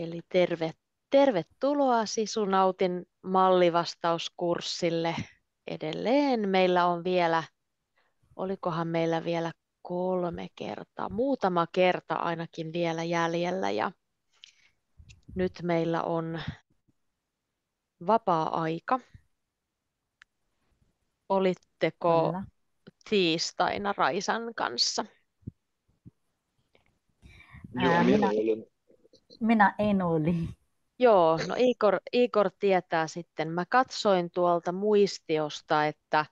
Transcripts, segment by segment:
Eli terve, tervetuloa Sisunautin mallivastauskurssille. Edelleen meillä on vielä, olikohan meillä vielä kolme kertaa, muutama kerta ainakin vielä jäljellä ja nyt meillä on vapaa-aika. Olitteko Kyllä. tiistaina Raisan kanssa? Joo, minä, minä en oli. Joo, no Igor, Igor tietää sitten. Mä katsoin tuolta muistiosta, että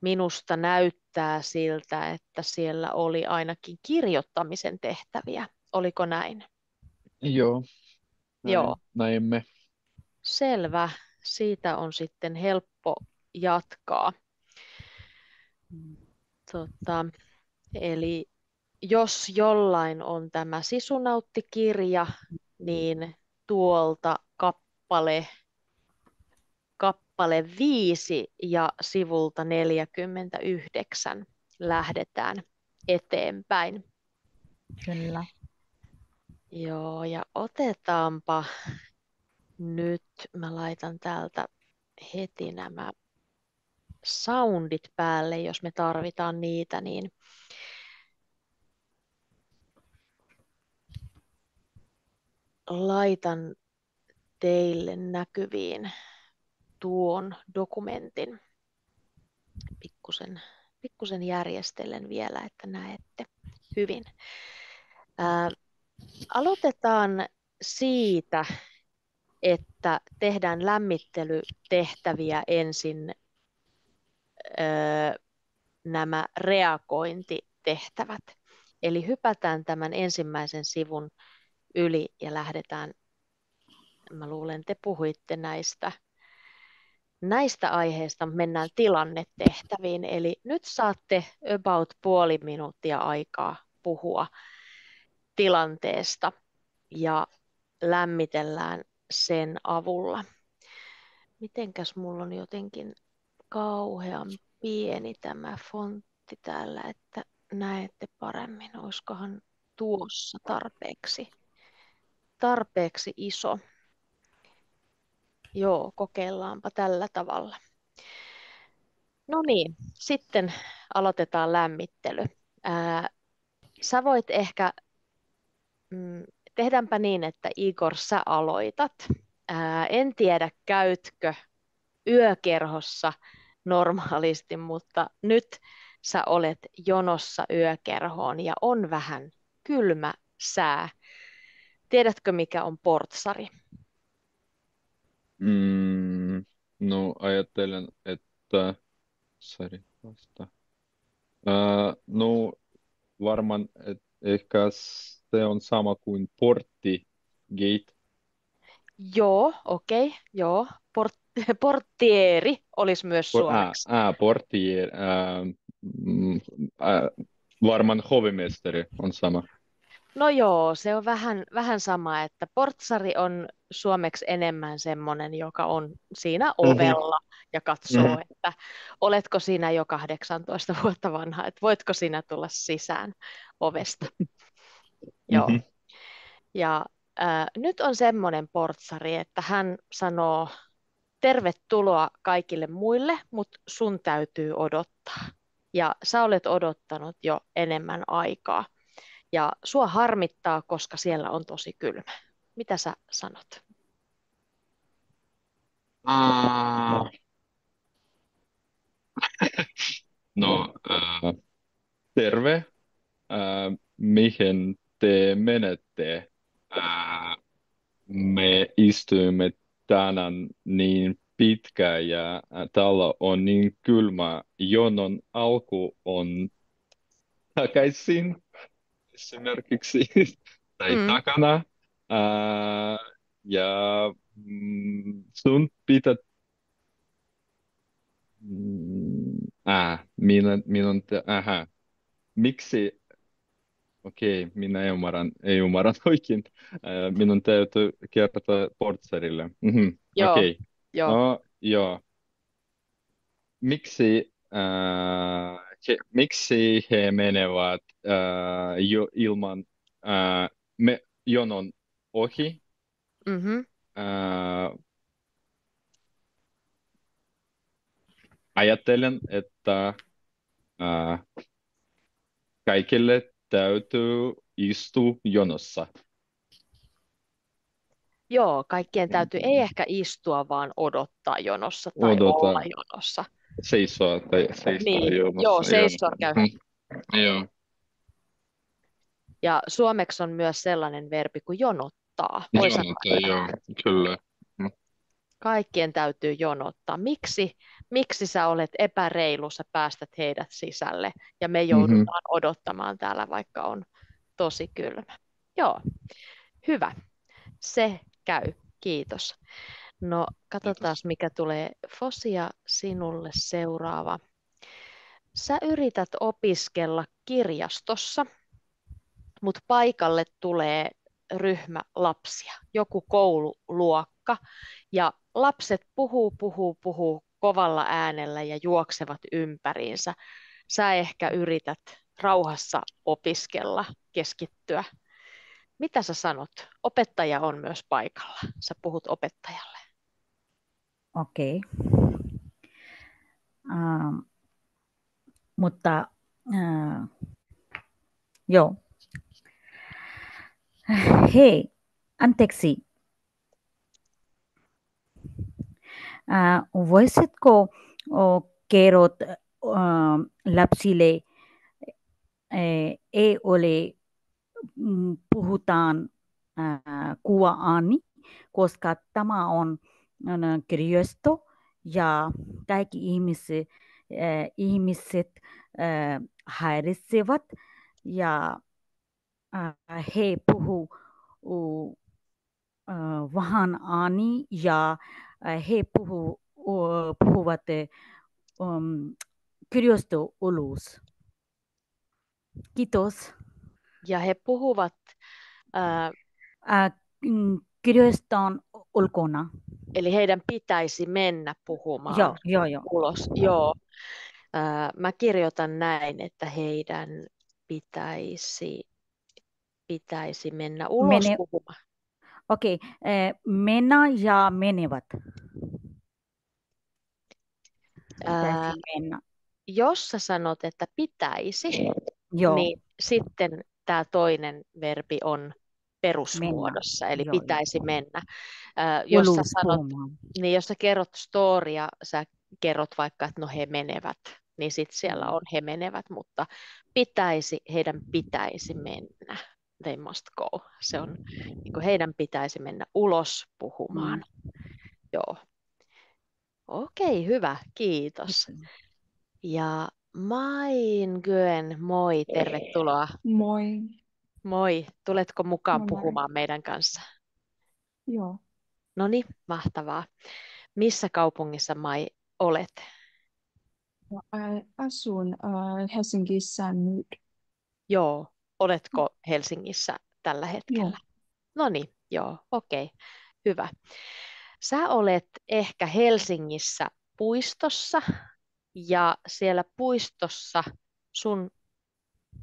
minusta näyttää siltä, että siellä oli ainakin kirjoittamisen tehtäviä. Oliko näin? Joo, näin, Joo. näimme. Selvä. Siitä on sitten helppo jatkaa. Tota, eli jos jollain on tämä Sisunautti-kirja, niin tuolta kappale, kappale 5 ja sivulta 49 lähdetään eteenpäin. Kyllä. Joo, ja otetaanpa nyt, mä laitan täältä heti nämä soundit päälle, jos me tarvitaan niitä, niin laitan teille näkyviin tuon dokumentin. Pikkusen, pikkusen järjestellen vielä, että näette hyvin. Ää, aloitetaan siitä, että tehdään lämmittelytehtäviä ensin ää, nämä reagointitehtävät. Eli hypätään tämän ensimmäisen sivun yli ja lähdetään, mä luulen te puhuitte näistä, näistä aiheista, mennään tilannetehtäviin. Eli nyt saatte about puoli minuuttia aikaa puhua tilanteesta ja lämmitellään sen avulla. Mitenkäs mulla on jotenkin kauhean pieni tämä fontti täällä, että näette paremmin. Olisikohan tuossa tarpeeksi? Tarpeeksi iso. Joo, kokeillaanpa tällä tavalla. No niin, sitten aloitetaan lämmittely. Ää, sä voit ehkä, mm, tehdäänpä niin, että Igor, sä aloitat. Ää, en tiedä, käytkö yökerhossa normaalisti, mutta nyt sä olet jonossa yökerhoon ja on vähän kylmä sää. Tiedätkö, mikä on portsari? Mm, no ajattelen, että... Sorry, vasta. Uh, no varmaan, että ehkä se on sama kuin portti, gate. Joo, okei, okay, joo. Port, portieri olisi myös Por, suomeksi. Ah, ah, portieri. Uh, mm, uh, varmaan hovimestari on sama. No joo, se on vähän, vähän sama, että portsari on suomeksi enemmän semmoinen, joka on siinä mhm. ovella mm-hmm. ja katsoo, mm-hmm. että oletko sinä jo 18 vuotta vanha, että voitko sinä tulla sisään ovesta. Mm-hmm. Joo. Ja äh, nyt on semmoinen portsari, että hän sanoo tervetuloa kaikille muille, mutta sun täytyy odottaa. Ja sä olet odottanut jo enemmän aikaa ja sua harmittaa, koska siellä on tosi kylmä. Mitä sä sanot? Uh, no, uh, terve. Uh, mihin te menette? Uh, me istuimme tänään niin pitkään ja täällä on niin kylmä. Jonon alku on takaisin esimerkiksi tai mm. takana. Ää, ja mm, sun pitää mm, äh, minun, minun aha. Miksi Okei, minä ei ymmärrän, ei ymmärrän oikein. Minun täytyy kertoa portserille. Mm-hmm. Joo, Okei. joo. No, joo. Miksi äh, he, miksi he menevät äh, jo ilman äh, me, jonon ohi Mm-hmm. Ää, ajattelen, että ää, kaikille täytyy istua jonossa. Joo, kaikkien täytyy ei ehkä istua, vaan odottaa jonossa tai Odota, olla jonossa. Seisoa tai seistä Niin, joo, jonossa. seisoa käy. Mm, Joo. Ja suomeksi on myös sellainen verbi kuin jonottaa. Voi Jonota, joo, kyllä. kaikkien täytyy jonottaa. Miksi, miksi sä olet epäreilu, sä päästät heidät sisälle ja me joudutaan odottamaan täällä, vaikka on tosi kylmä. Joo, hyvä. Se käy. Kiitos. No, katsotaan mikä tulee Fosia sinulle seuraava. Sä yrität opiskella kirjastossa, mutta paikalle tulee ryhmä lapsia, joku koululuokka, ja lapset puhuu, puhuu, puhuu kovalla äänellä ja juoksevat ympäriinsä. Sä ehkä yrität rauhassa opiskella, keskittyä. Mitä sä sanot? Opettaja on myös paikalla. Sä puhut opettajalle. Okei. Ähm, mutta äh, joo. Hei, anteeksi. Äh, voisitko oh, kerrot äh, lapsille, ei ole mm, puhutaan äh, kuva-ääni, koska tämä on kirjasto ja kaikki ihmiset, äh, ihmiset äh, häiritsevät ja äh, he puhuu uh, uh, vähän ääni ja äh, he puhuu, uh, puhuvat um, kirjasto ulos. Kiitos. Ja he puhuvat, Äh, mm, kirjaston ulkona. Eli heidän pitäisi mennä puhumaan Joo, joo, joo. ulos. Joo. Mä kirjoitan näin, että heidän pitäisi, pitäisi mennä ulos Mene- puhumaan. Okei, äh, mennä ja menevät. Ää, mennä. jos sä sanot, että pitäisi, Joo, niin sitten tämä toinen verbi on perusmuodossa, eli joo, pitäisi mennä. Ää, jos sä sanot, niin jos sä kerrot storia, sä kerrot vaikka, että no he menevät, niin sitten siellä on he menevät, mutta pitäisi, heidän pitäisi mennä. They must go. Se on, niin kuin heidän pitäisi mennä ulos puhumaan. Joo. Okei, hyvä, kiitos. Ja Main Gyen, moi, tervetuloa. Moi. Moi, tuletko mukaan Moi, puhumaan meidän kanssa? Joo. No niin, mahtavaa. Missä kaupungissa Mai olet? No, asun ä, Helsingissä nyt. Joo, oletko Helsingissä tällä hetkellä? No niin, joo, okei, hyvä. Sä olet ehkä Helsingissä puistossa ja siellä puistossa sun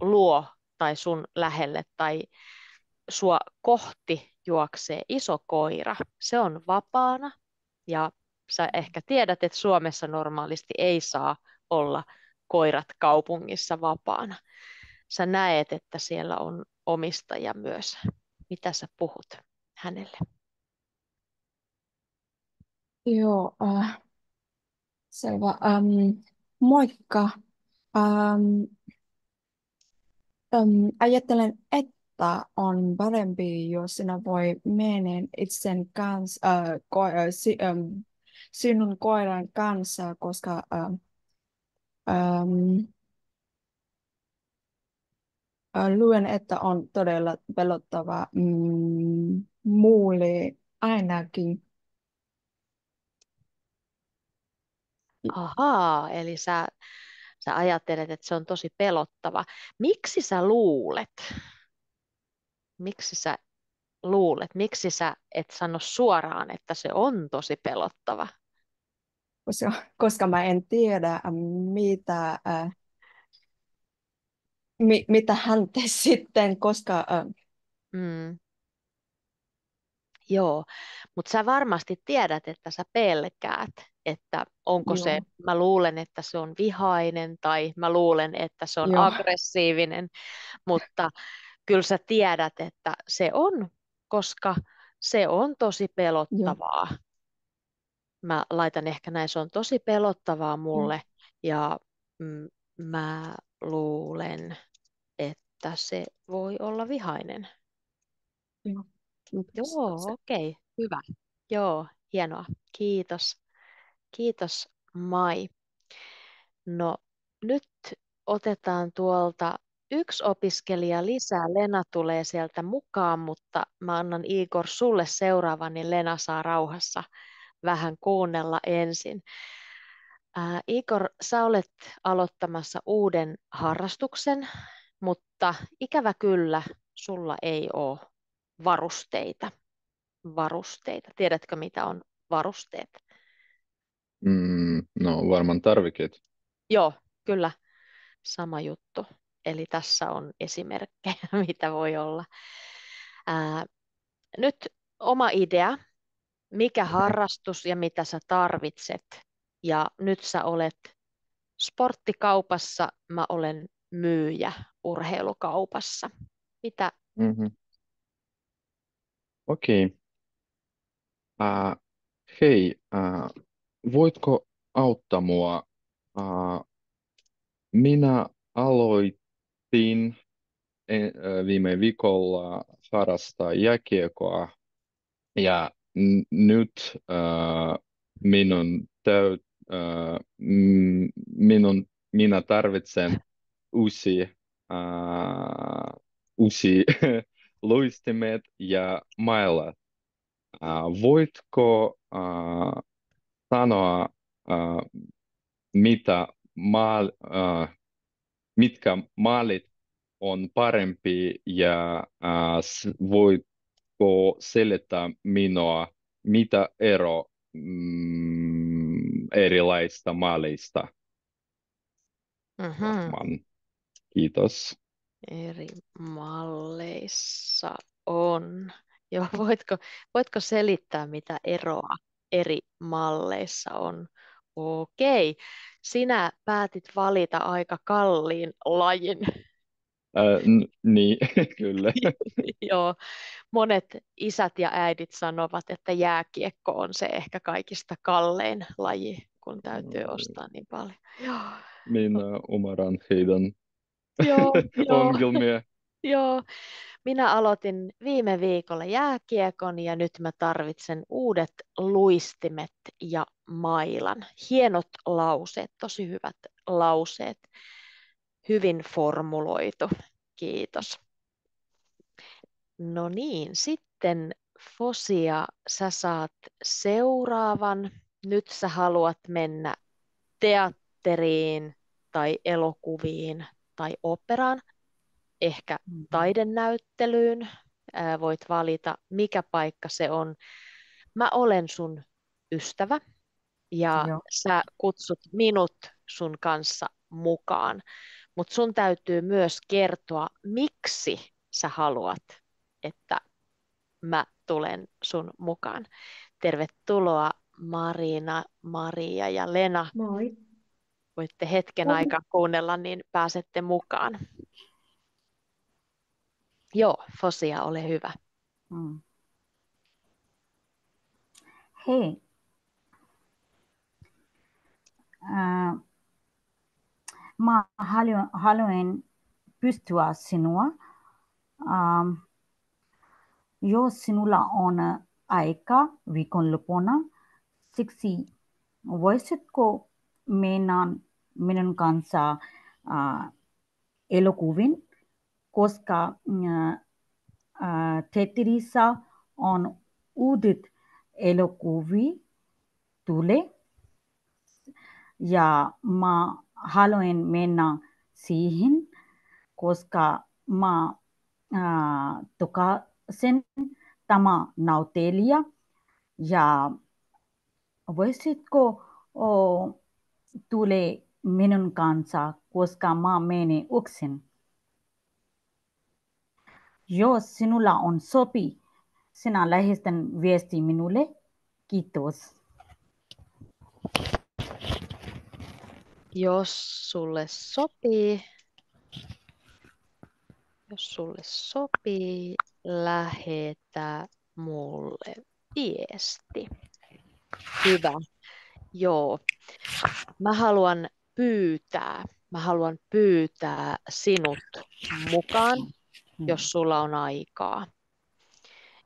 luo tai sun lähelle tai sua kohti juoksee iso koira. Se on vapaana ja sä ehkä tiedät, että Suomessa normaalisti ei saa olla koirat kaupungissa vapaana. Sä näet, että siellä on omistaja myös. Mitä sä puhut hänelle? Joo, äh, selvä. Ähm, moikka. Ähm, ähm, ajattelen, että on parempi, jos sinä voi mennä itsen kanssa, äh, ko, äh, si, ähm, sinun koiran kanssa, koska ähm, ähm, äh, luulen, että on todella pelottava mm, muulle ainakin. Ahaa, eli sä, sä ajattelet, että se on tosi pelottava. Miksi sä luulet? Miksi sä luulet? Miksi sä et sano suoraan, että se on tosi pelottava? koska, koska mä en tiedä, äh, mitä, äh, mi, mitä hän tee sitten, koska äh, Mm. Joo, mutta sä varmasti tiedät, että sä pelkäät, että onko se, Joo, mä luulen, että se on vihainen tai mä luulen, että se on joo, aggressiivinen, mutta kyllä sä tiedät, että se on, koska se on tosi joo, pelottavaa. Mä laitan ehkä näin, se on tosi pelottavaa mm, mulle ja mm, mä luulen, että se voi olla vihainen. joo. Joo, Se, okei, hyvä. Joo, hienoa. Kiitos. Kiitos, Mai. No, nyt otetaan tuolta yksi opiskelija lisää. Lena tulee sieltä mukaan, mutta mä annan Igor sulle seuraavan, niin Lena saa rauhassa vähän kuunnella ensin. Ää, Igor, sä olet aloittamassa uuden harrastuksen, mutta ikävä kyllä sulla ei ole varusteita. Varusteita. Tiedätkö, mitä on varusteet? Mm, no varmaan tarvikkeet. Joo, kyllä, sama juttu. Eli tässä on esimerkkejä, mitä voi olla. Ää, nyt oma idea, mikä harrastus ja mitä sä tarvitset. Ja nyt sä olet sporttikaupassa, mä olen myyjä urheilukaupassa. Mitä? Mm-hmm. Okei. Äh, hei, äh, voitko auttaa mua? Minä aloitin e- viime viikolla harrastaa jääkiekkoa ja n- nyt minun täyt, äh, minun, minä tarvitsen uusi, uusi luistimet ja mailat. Voitko sanoa, äh, mitä maal, äh, mitkä maalit on parempi ja äh, voitko selittää minua, mitä ero mm, erilaista maaleista Mhm. varmaan. Kiitos. Eri malleissa on. Joo, voitko, voitko selittää, mitä eroa eri malleissa on? Okei, sinä päätit valita aika kalliin lajin. Äh, n- niin, kyllä. Joo, monet isät ja äidit sanovat, että jääkiekko on se ehkä kaikista kallein laji, kun täytyy ostaa niin paljon. Joo, Minä ymmärrän heidän joo. ongelmia. Joo, minä aloitin viime viikolla jääkiekon ja nyt mä tarvitsen uudet luistimet ja mailan. Hienot lauseet, tosi hyvät lauseet. Hyvin formuloitu. Kiitos. No niin, sitten Fosia, sä saat seuraavan. Nyt sä haluat mennä teatteriin tai elokuviin tai operaan ehkä Mhm. taidenäyttelyyn. Ää, voit valita, mikä paikka se on. Mä olen sun ystävä ja Joo. sä kutsut minut sun kanssa mukaan. Mutta sun täytyy myös kertoa, miksi sä haluat, että mä tulen sun mukaan. Tervetuloa Marina, Maria ja Lena. Moi. Voitte hetken Moi. aikaa kuunnella, niin pääsette mukaan. Joo, Fosia, ole hyvä. Mm. Hei. Ää, mä haluan, haluan pystyä sinua. Ähm, jos sinulla on aika viikonloppuna, siksi voisitko mennä minun kanssa äh, elokuvin, koska teatterissa on uudet elokuvia tulee ja mä haluan mennä siihen, koska mä tukasin tämä näyttelijä ja voisitko tule minun kanssa, koska mä menen yksin. Jos sinulla on sopi, sinä lähistän viesti minulle. Kiitos. Jos sulle sopii, jos sulle sopii, lähetä mulle viesti. Hyvä. Joo. Mä haluan pyytää, mä haluan pyytää sinut mukaan, Hmm. jos sulla on aikaa.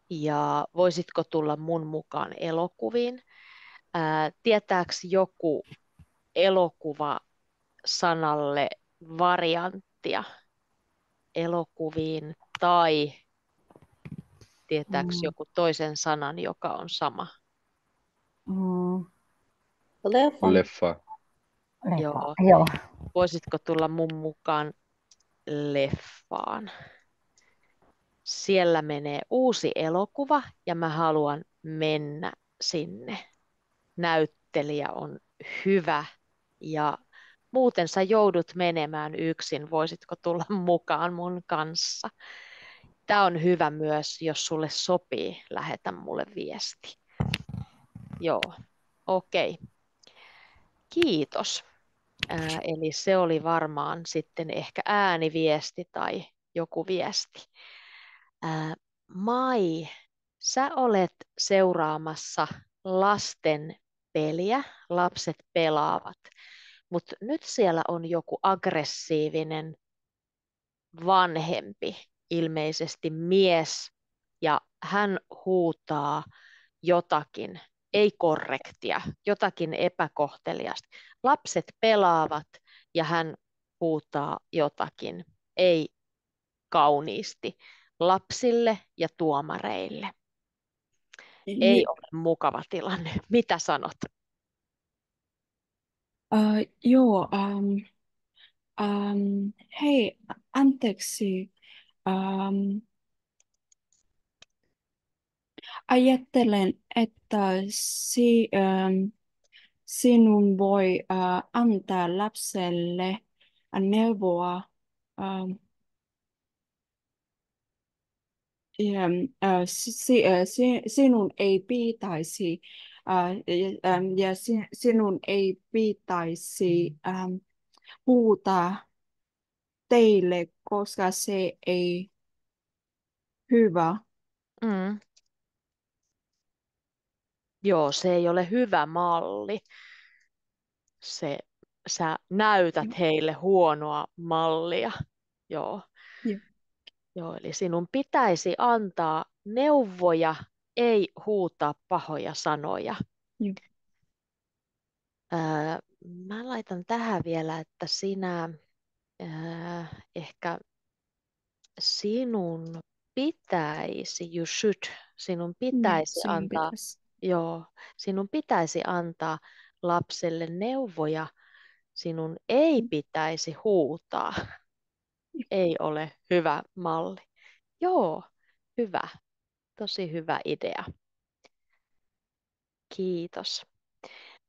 Ja voisitko tulla mun mukaan elokuviin? Ää, tietääks joku elokuva sanalle varianttia elokuviin tai tietääks Mm. joku toisen sanan, joka on sama? Mm, Leffa. Leffa. leffa. Joo. Joo. Voisitko tulla mun mukaan leffaan? Siellä menee uusi elokuva ja mä haluan mennä sinne. Näyttelijä on hyvä ja muuten sä joudut menemään yksin. Voisitko tulla mukaan mun kanssa? Tämä on hyvä myös, jos sulle sopii, lähetä mulle viesti. Joo, okei. Kiitos. Ää, eli se oli varmaan sitten ehkä ääniviesti tai joku viesti. Mai, sä olet seuraamassa lasten peliä, lapset pelaavat, mutta nyt siellä on joku aggressiivinen vanhempi, ilmeisesti mies, ja hän huutaa jotakin, ei korrektia, jotakin epäkohteliasta. Lapset pelaavat ja hän huutaa jotakin, ei kauniisti, lapsille ja tuomareille. Ei ole mukava tilanne. Mitä sanot? Uh, joo, um, um, hei, anteeksi. Um, ajattelen, että si, um, sinun voi uh, antaa lapselle neuvoa. Um, ja, si, si, sinun ei pitäisi ja, ja si, sinun ei pitäisi huutaa teille, koska se ei hyvä. Mm. Joo, se ei ole hyvä malli. Se, sä näytät heille huonoa mallia. Joo. Joo. Eli sinun pitäisi antaa neuvoja, ei huutaa pahoja sanoja. Joo. Ää, mä laitan tähän vielä, että sinä ää, ehkä sinun pitäisi, you should, sinun pitäisi sinun antaa, pitäisi. joo, sinun pitäisi antaa lapselle neuvoja, sinun ei pitäisi huutaa. Ei ole hyvä malli. Joo, hyvä. Tosi hyvä idea. Kiitos.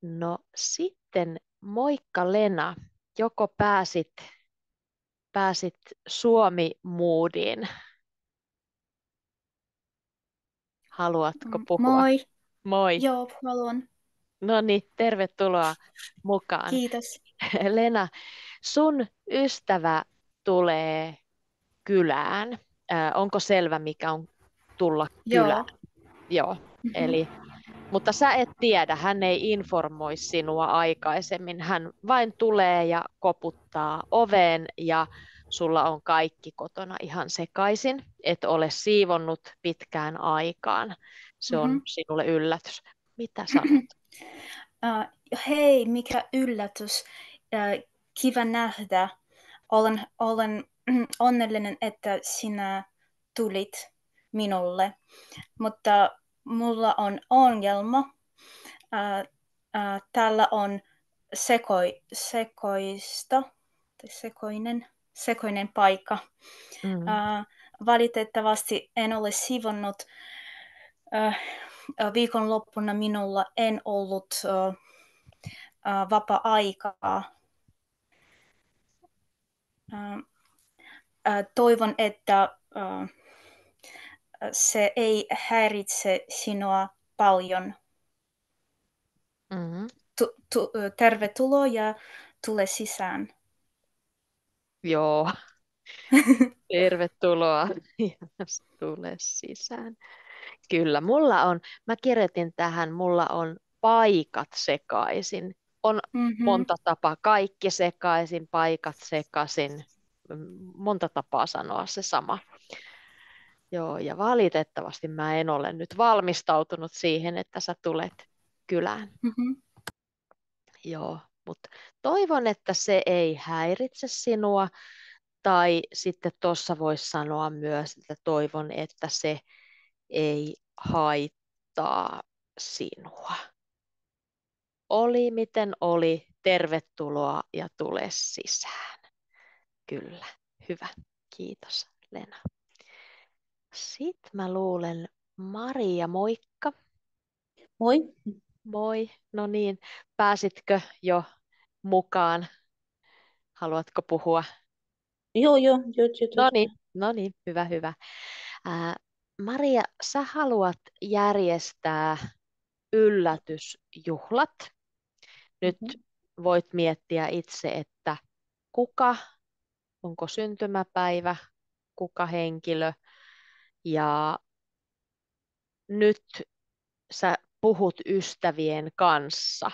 No sitten moikka Lena. Joko pääsit, pääsit Suomi-moodiin? Haluatko puhua? Moi. Moi. Joo, haluan. No niin, tervetuloa mukaan. Kiitos. Lena, sun ystävä tulee kylään. Ää, onko selvä, mikä on tulla Joo. kylään? Joo. Mhm. Eli, mutta sä et tiedä, hän ei informoi sinua aikaisemmin. Hän vain tulee ja koputtaa oveen ja sulla on kaikki kotona ihan sekaisin. Et ole siivonnut pitkään aikaan. Se on Mhm. sinulle yllätys. Mitä sanot? Uh, hei, mikä yllätys. Uh, kiva nähdä. Olen, olen onnellinen, että sinä tulit minulle. Mutta mulla on ongelma. Uh, täällä on sekoi, sekoista, tai sekoinen, sekoinen paikka. Mm. Uh, valitettavasti en ole siivonnut. Uh, uh, viikonloppuna minulla en ollut uh, vapaa-aikaa. Toivon, että se ei häiritse sinua paljon. Mm-hmm. Tu, tu, tervetuloa ja tule sisään. Joo. Tervetuloa ja tule sisään. Kyllä, mulla on, mä kirjoitin tähän, mulla on paikat sekaisin. On Mm-hmm. monta tapaa, kaikki sekaisin, paikat sekaisin. Mm, Monta tapaa sanoa se sama. Joo, ja valitettavasti mä en ole nyt valmistautunut siihen, että sä tulet kylään. Mm-hmm. Joo, mutta toivon, että se ei häiritse sinua. Tai sitten tuossa voisi sanoa myös, että toivon, että se ei haittaa sinua. Oli miten oli, tervetuloa ja tule sisään. Kyllä, hyvä. Kiitos Lena. Sitten mä luulen Maria, moikka. Moi. Moi. No niin, pääsitkö jo mukaan? Haluatko puhua? Joo, joo, joo, joo. No niin, no niin, hyvä, hyvä. Ää, Maria, sä haluat järjestää yllätysjuhlat. Nyt Mhm. voit miettiä itse, että kuka, onko syntymäpäivä, kuka henkilö. Ja nyt sä puhut ystävien kanssa.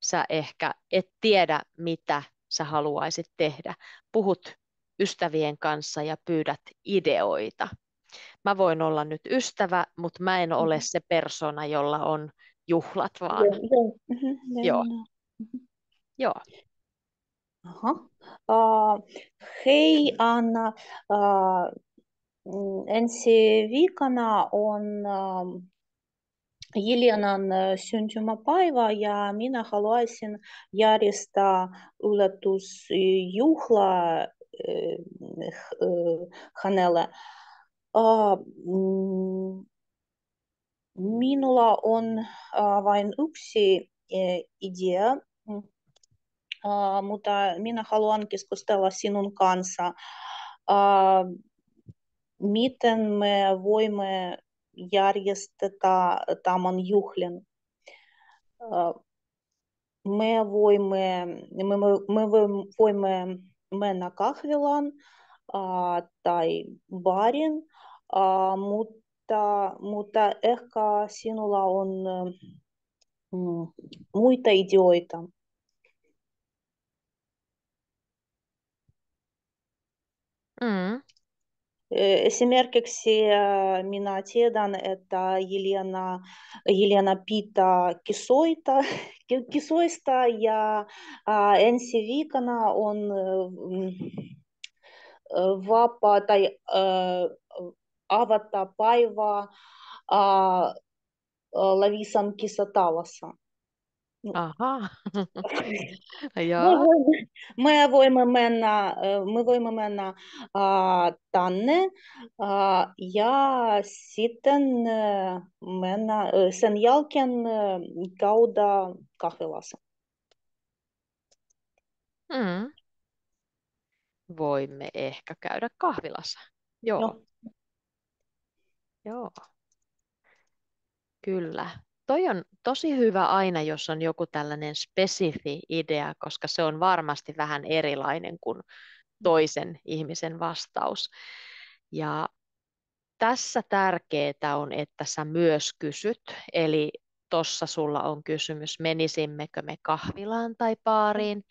Sä ehkä et tiedä, mitä sä haluaisit tehdä. Puhut ystävien kanssa ja pyydät ideoita. Mä voin olla nyt ystävä, mutta mä en ole se persona, jolla on juhlat, vaan Joo, joo. Mhm, Joo. joo. Aha. Uh, hei Anna, uh, mm, ensi viikolla on uh, Jelenan uh, syntymäpäivä ja minä haluaisin järjestää yllätysjuhla uh, uh, hänelle. Uh, mm, minulla on uh, vain yksi uh, idea. Mm. Uh, mutta minä haluan keskustella sinun kanssa, uh, miten me voimme järjestää tämän juhlan. Uh, me voimme, me, me voimme mennä kahvilaan uh, tai baariin, uh, mutta, mutta ehkä sinulla on uh, muita ideoita. Mm. Esimerkiksi minä tiedän, että Jelena, Jelena pitää kisoita, kisoista ja ensi viikolla on vapaa tai kisatalossa. Aha. Me Joo. voimme, me voimme mennä, me voimme mennä uh, tänne uh, ja sitten uh, mennä, uh, sen jälkeen uh, käydä kahvilassa. Mm. Voimme ehkä käydä kahvilassa. Joo. Joo. Joo. Kyllä. Toi on tosi hyvä aina, jos on joku tällainen spesifi idea, koska se on varmasti vähän erilainen kuin toisen ihmisen vastaus. Ja tässä tärkeää on, että sä myös kysyt, eli tuossa sulla on kysymys, menisimmekö me kahvilaan tai baariin,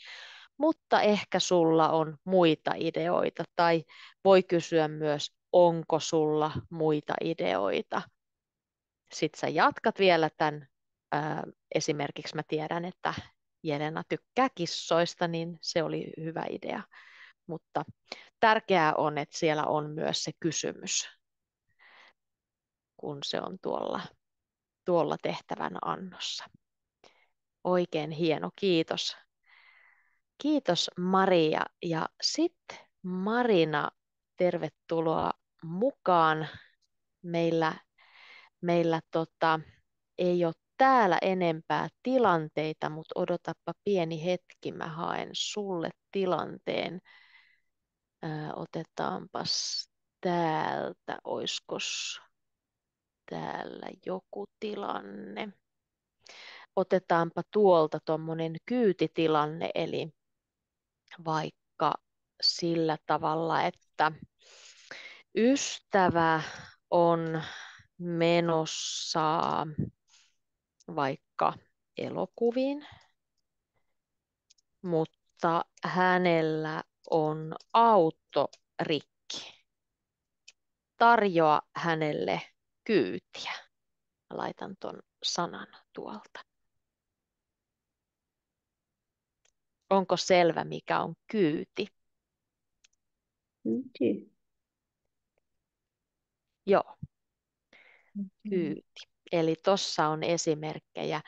mutta ehkä sulla on muita ideoita, tai voi kysyä myös, onko sulla muita ideoita. Sitten sä jatkat vielä tämän, esimerkiksi mä tiedän, että Jelena tykkää kissoista, niin se oli hyvä idea. Mutta tärkeää on, että siellä on myös se kysymys, kun se on tuolla, tuolla tehtävän annossa. Oikein hieno, kiitos. Kiitos Maria. Ja sitten Marina, tervetuloa mukaan. Meillä, meillä tota, ei ole täällä enempää tilanteita, mutta odotappa pieni hetki, mä haen sulle tilanteen. Ö, otetaanpas täältä, oiskos täällä joku tilanne. Otetaanpa tuolta tuommoinen kyytitilanne, eli vaikka sillä tavalla, että ystävä on menossa vaikka elokuviin, mutta hänellä on auto rikki. Tarjoa hänelle kyytiä. Mä laitan ton sanan tuolta. Onko selvä, mikä on kyyti? Kyyti. Joo, kyyti. Eli tuossa on esimerkkejä.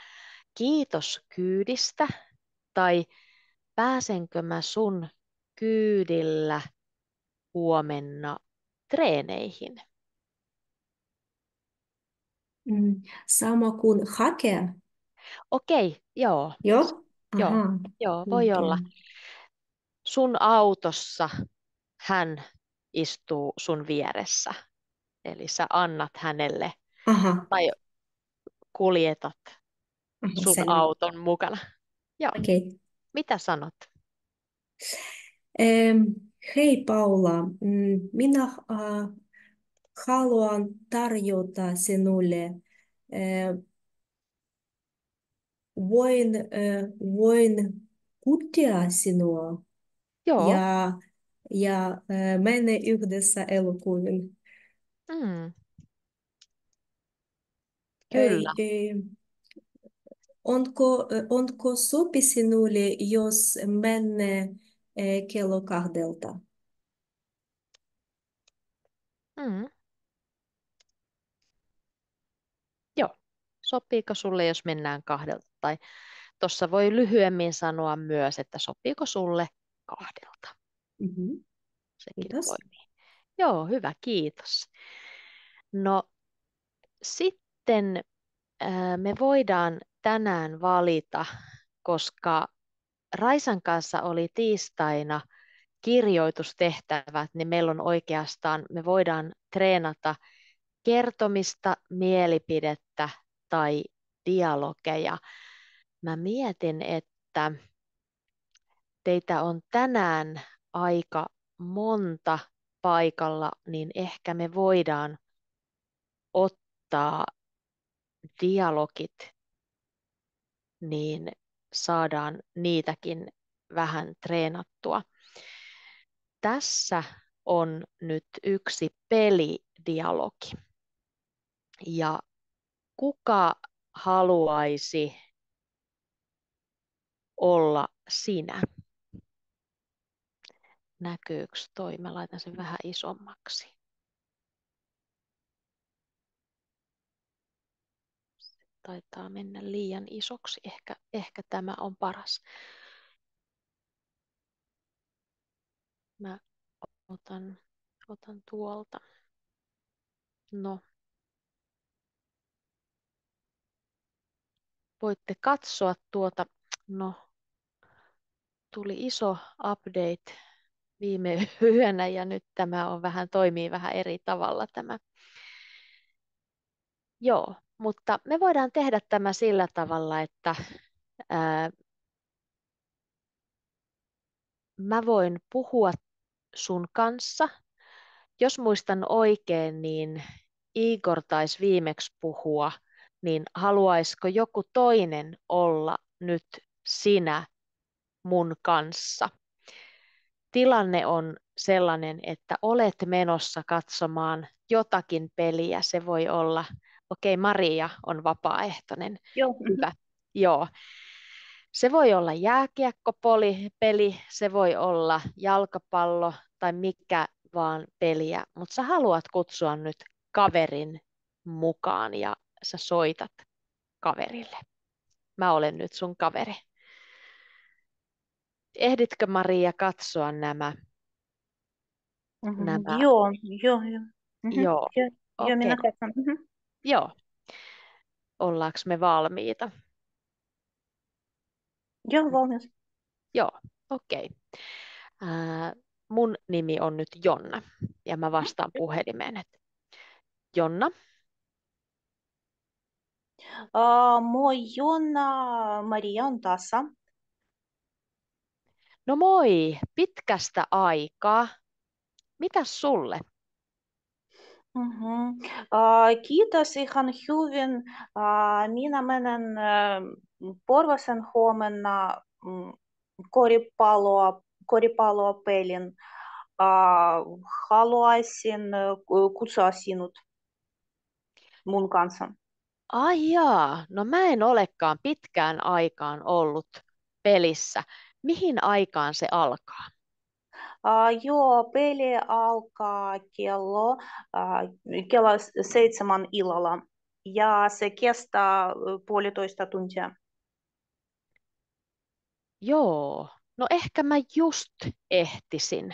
Kiitos kyydistä tai pääsenkö mä sun kyydillä huomenna treeneihin? Mm, Sama kuin hakea. Okei, joo. Joo? Joo, Aha, joo, voi olla. oikein. Sun autossa hän istuu sun vieressä. Eli sä annat hänelle Aha, tai kuljetat sun selvä. auton mukana. Joo, Okei. mitä sanot? Em, Hei Paula, Mm, minä äh, haluan tarjota sinulle, äh, voin, äh, voin kuttia sinua Joo, ja, ja äh, mennä yhdessä elokuviin. Mm, Ei, kyllä. ei, onko, onko sopi sinulle, jos mennä äh, kello kahdelta? Mm. Joo, sopiiko sulle, jos mennään kahdelta? Tai tuossa voi lyhyemmin sanoa myös, että sopiiko sulle kahdelta? Mhm, Sekin Kiitos. toimii. Joo, hyvä, kiitos. No sitten me voidaan tänään valita, koska Raisan kanssa oli tiistaina kirjoitustehtävät, niin meillä on oikeastaan, me voidaan treenata kertomista, mielipidettä tai dialogeja. Mä mietin, että teitä on tänään aika monta paikalla, niin ehkä me voidaan ottaa dialogit, niin saadaan niitäkin vähän treenattua. Tässä on nyt yksi pelidialogi. Ja kuka haluaisi olla sinä? Näkyykö toi? Mä laitan sen vähän isommaksi. Se taitaa mennä liian isoksi. Ehkä, ehkä tämä on paras. Mä otan, otan tuolta. No. Voitte katsoa tuota. No, tuli iso update viime yönä ja nyt tämä on vähän, toimii vähän eri tavalla tämä. Joo, mutta me voidaan tehdä tämä sillä tavalla, että ää, mä voin puhua sun kanssa. Jos muistan oikein, niin Igor taisi viimeksi puhua, niin haluaisiko joku toinen olla nyt sinä mun kanssa? Tilanne on sellainen, että olet menossa katsomaan jotakin peliä. Se voi olla, okei, okay, Maria on vapaaehtoinen. Joo. mhm. Hyvä. Joo. Se voi olla jääkiekkopeli, se voi olla jalkapallo tai mikä vaan peliä, mutta sä haluat kutsua nyt kaverin mukaan ja sä soitat kaverille. Mä olen nyt sun kaveri. Ehditkö Maria katsoa nämä? Mhm. Nämä. Joo, joo, joo. Mhm. Joo, Joo, joo, minä katson. Mhm. Joo. Ollaanko me valmiita? Joo, valmis. Joo, okei. Ää, mun nimi on nyt Jonna ja mä vastaan puhelimeen, että Jonna. Uh, moi Jonna, Maria on tässä. No moi, pitkästä aikaa. Mitäs sulle? Mhm. Uh, kiitos ihan hyvin. Uh, minä menen uh, Porvosen huomenna mm, koripalloa, koripalloa pelin. Uh, haluaisin uh, kutsua sinut mun kanssa. Ai jaa, no mä en olekaan pitkään aikaan ollut pelissä. Mihin aikaan se alkaa? Uh, joo, peli alkaa kello, uh, kello seitsemän illalla ja se kestää puolitoista tuntia. Joo, no ehkä mä just ehtisin.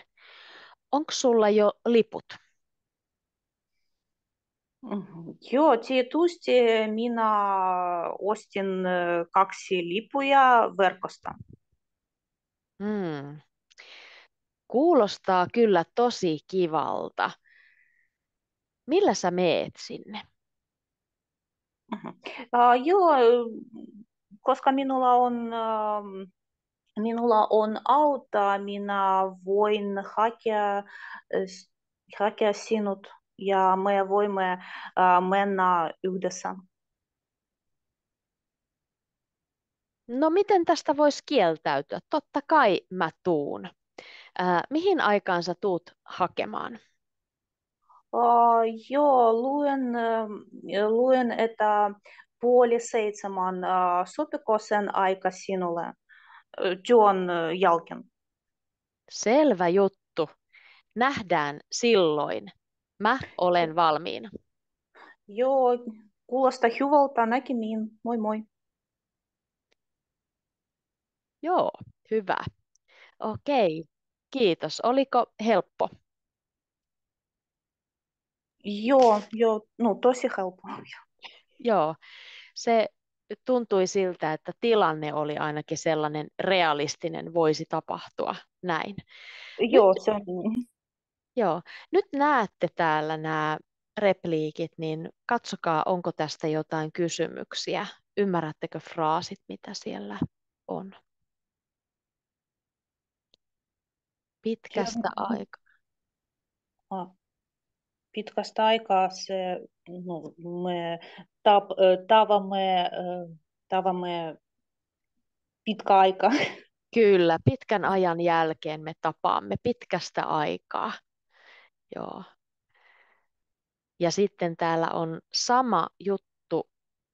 Onko sulla jo liput? Mhm. Joo, tietysti minä ostin kaksi lipuja verkosta. Hmm. Kuulostaa kyllä tosi kivalta. Millä sä meet sinne? Uh, joo, koska minulla on, uh, minulla on auto, minä voin hakea, hakea sinut ja me voimme uh, mennä yhdessä. No miten tästä voisi kieltäytyä? Totta kai mä tuun. Ää, mihin aikaan sä tuut hakemaan? Uh, joo, luen, uh, luen, että puoli seitsemän uh, sopiko sen aika sinulle uh, työn jälkeen? Selvä juttu. Nähdään silloin. Mä olen valmiina. Joo, kuulostaa hyvältä näkemiin. Moi moi. Joo, hyvä. Okei, kiitos. Oliko helppo? Joo, joo, no tosi helppo. Joo, se tuntui siltä, että tilanne oli ainakin sellainen realistinen, voisi tapahtua näin. Joo, Nyt, se on niin. joo, nyt näette täällä nämä repliikit, niin katsokaa, onko tästä jotain kysymyksiä. Ymmärrättekö fraasit, mitä siellä on? Pitkästä aikaa. Ah, pitkästä aikaa se, no, me tap, tavamme, tavamme pitkä aika. Kyllä, pitkän ajan jälkeen me tapaamme pitkästä aikaa. Joo. Ja sitten täällä on sama juttu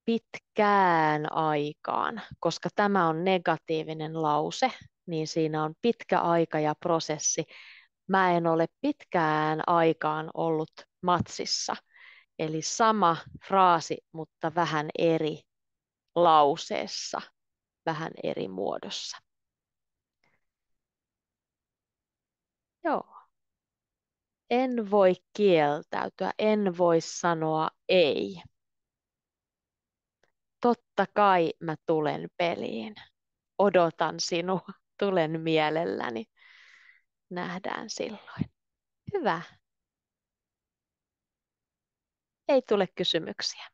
pitkään aikaan, koska tämä on negatiivinen lause, niin siinä on pitkä aika ja prosessi. Mä en ole pitkään aikaan ollut matsissa. Eli sama fraasi, mutta vähän eri lauseessa, vähän eri muodossa. Joo. En voi kieltäytyä, en voi sanoa ei. Totta kai mä tulen peliin. Odotan sinua, tulen mielelläni. Nähdään silloin. Hyvä. Ei tule kysymyksiä.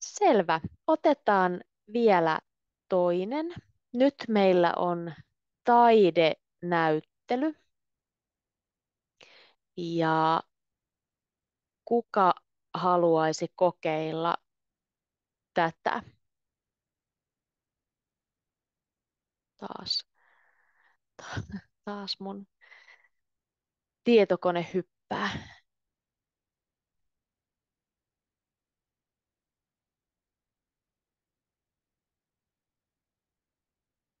Selvä. Otetaan vielä toinen. Nyt meillä on taidenäyttely. Ja kuka haluaisi kokeilla tätä? Taas, taas mun tietokone hyppää.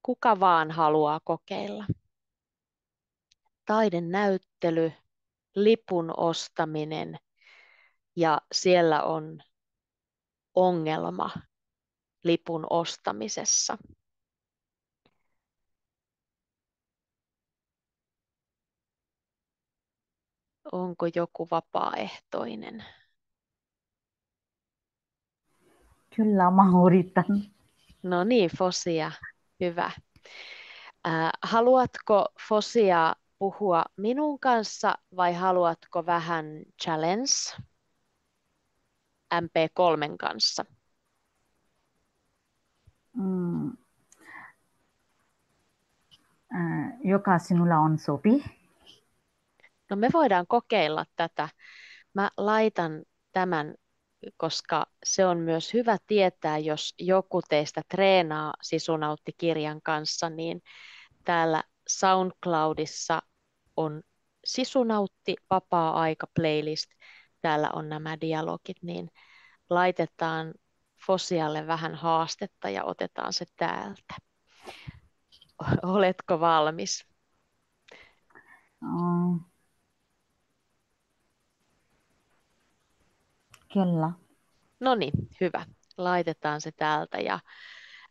Kuka vaan haluaa kokeilla. Taidenäyttely, lipun ostaminen ja siellä on ongelma lipun ostamisessa. Onko joku vapaaehtoinen? Kyllä, mä yritän. No niin, Fosia, hyvä. Haluatko Fosia puhua minun kanssa vai haluatko vähän challenge MP3 kanssa? Mm. Joka sinulla on sopi. No me voidaan kokeilla tätä. Mä laitan tämän, koska se on myös hyvä tietää, jos joku teistä treenaa Sisunautti-kirjan kanssa, niin täällä SoundCloudissa on Sisunautti vapaa-aika playlist. Täällä on nämä dialogit, niin laitetaan Fosialle vähän haastetta ja otetaan se täältä. Oletko valmis? Mm. Kyllä. No niin, hyvä. Laitetaan se täältä ja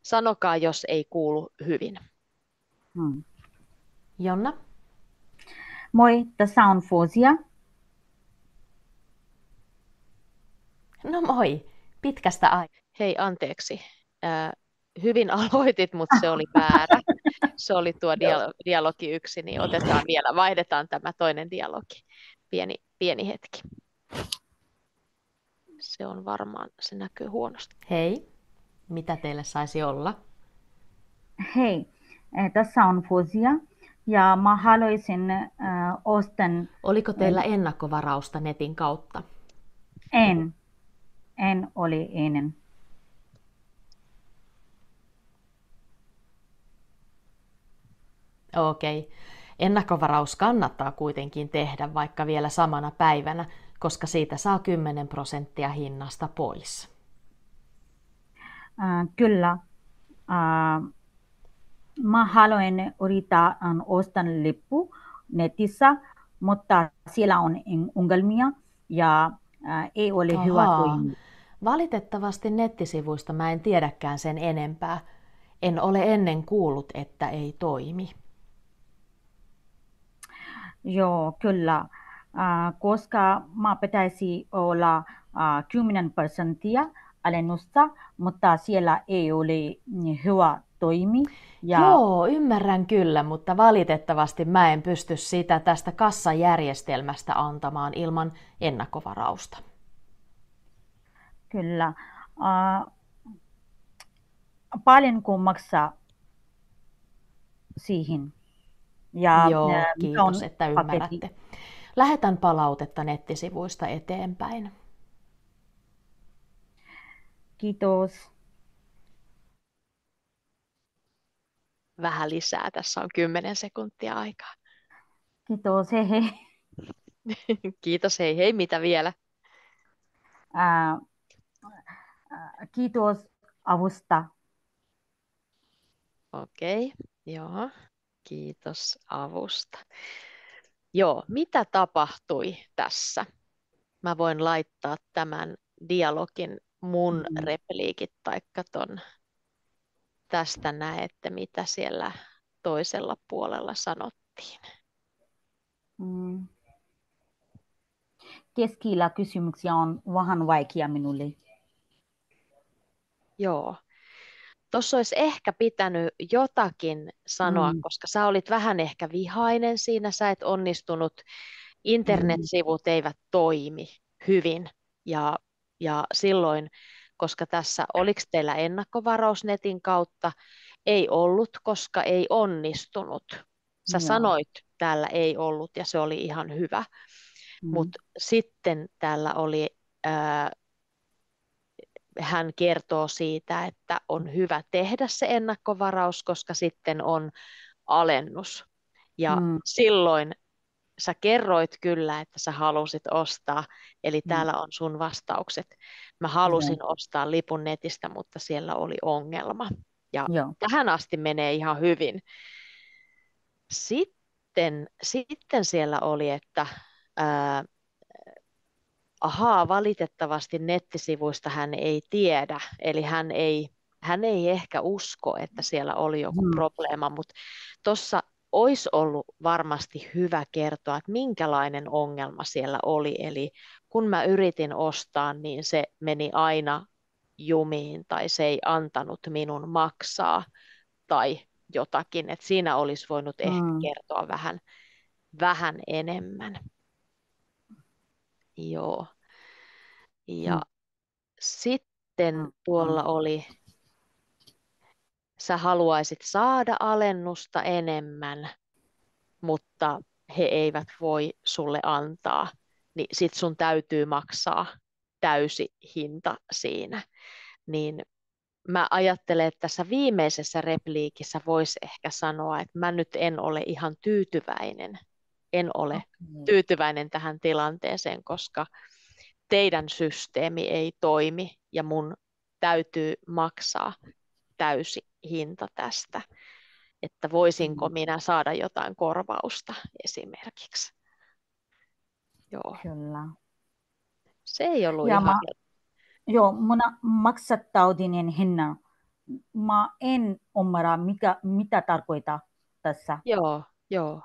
sanokaa, jos ei kuulu hyvin. Mm. Jonna? Moi, tässä on Fosia. No moi, pitkästä aikaa. Hei, anteeksi. Äh, hyvin aloitit, mutta se oli väärä. Se oli tuo dia- dialogi yksi, niin otetaan vielä, vaihdetaan tämä toinen dialogi. Pieni, pieni hetki. Se on varmaan, se näkyy huonosti. Hei, mitä teille saisi olla? Hei, eh, tässä on Fosia ja mä haluaisin äh, ostan, Oliko teillä ennakkovarausta netin kautta? en, en oli ennen. Okei. Ennakkovaraus kannattaa kuitenkin tehdä vaikka vielä samana päivänä, koska siitä saa 10 prosenttia hinnasta pois. Äh, kyllä, äh, mä haluan yrittää ostan lippu netissä, mutta siellä on ongelmia ja äh, ei ole hyvä Ahaa. toimi. Valitettavasti nettisivuista mä en tiedäkään sen enempää. En ole ennen kuullut, että ei toimi. Joo, kyllä. Koska mä pitäisi olla 10 prosenttia alennusta, mutta siellä ei ole hyvä toimi. Ja Joo, ymmärrän kyllä, mutta valitettavasti mä en pysty sitä tästä kassajärjestelmästä antamaan ilman ennakkovarausta. kyllä. Äh, paljonko maksaa siihen? Ja Joo, kiitos, että paketti? Lähetän palautetta nettisivuista eteenpäin. Kiitos. Vähän lisää, tässä on 10 sekuntia aikaa. Kiitos. Hei hei. Kiitos, hei hei, mitä vielä? Äh, kiitos avusta. Okei, joo, kiitos avusta. Joo, mitä tapahtui tässä? Mä voin laittaa tämän dialogin mun Mm. repliikit taikka ton. Tästä näette, mitä siellä toisella puolella sanottiin. Mm. Keskellä kysymyksiä on vähän vaikea minulle. Joo. Tuossa olisi ehkä pitänyt jotakin sanoa, Mm. koska sä olit vähän ehkä vihainen siinä, sä et onnistunut, internetsivut eivät toimi hyvin ja, ja silloin, koska tässä, oliko teillä ennakkovaraus netin kautta? Ei ollut, koska ei onnistunut. Sä Joo. sanoit, täällä ei ollut ja se oli ihan hyvä, Mm. mutta sitten täällä oli ää, hän kertoo siitä, että on hyvä tehdä se ennakkovaraus, koska sitten on alennus. Ja Mm. silloin sä kerroit kyllä, että sä halusit ostaa, eli Mm. täällä on sun vastaukset. Mä halusin ostaa lipun netistä, mutta siellä oli ongelma. Ja Joo. tähän asti menee ihan hyvin. Sitten, sitten siellä oli, että ää, ahaa, valitettavasti nettisivuista hän ei tiedä, eli hän ei, hän ei ehkä usko, että siellä oli joku Mm. probleema, mutta tuossa olisi ollut varmasti hyvä kertoa, että minkälainen ongelma siellä oli. Eli kun mä yritin ostaa, niin se meni aina jumiin tai se ei antanut minun maksaa tai jotakin, että siinä olisi voinut ehkä Mm. kertoa vähän, vähän enemmän. Joo. Ja Mm. sitten Mm. tuolla oli, sä haluaisit saada alennusta enemmän, mutta he eivät voi sulle antaa, niin sit sun täytyy maksaa täysi hinta siinä. Niin mä ajattelen, että tässä viimeisessä repliikissä voisi ehkä sanoa, että mä nyt en ole ihan tyytyväinen. En ole tyytyväinen tähän tilanteeseen, koska teidän systeemi ei toimi ja mun täytyy maksaa täysi hinta tästä. Että voisinko Mm. minä saada jotain korvausta esimerkiksi. Joo, Kyllä. se ei ollut Ja ihan mä, joo, mun maksattaudinen hinta. Mä en ymmärrä, mikä, mitä tarkoittaa tässä. Joo, joo.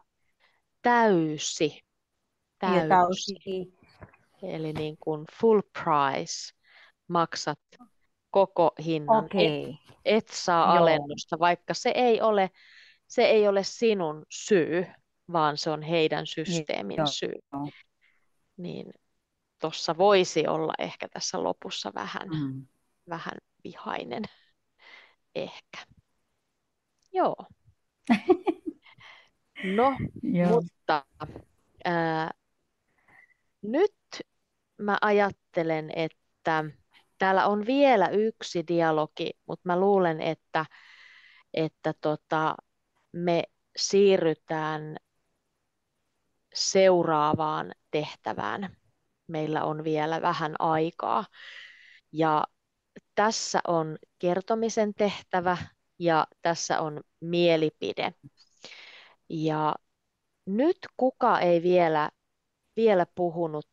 Täysi, Ja täysi. täysi. Eli niin kuin full price maksat koko hinnan. Et, Okei. et saa Joo. alennusta, vaikka se ei ole, se ei ole sinun syy, vaan se on heidän systeemin Joo. syy. Niin tuossa voisi olla ehkä tässä lopussa vähän, Mm. vähän vihainen. Ehkä. Joo. No, Joo. mutta ää, nyt mä ajattelen, että täällä on vielä yksi dialogi, mutta mä luulen, että, että tota, me siirrytään seuraavaan tehtävään. Meillä on vielä vähän aikaa. Ja tässä on kertomisen tehtävä ja tässä on mielipide. Ja nyt kuka ei vielä, vielä puhunut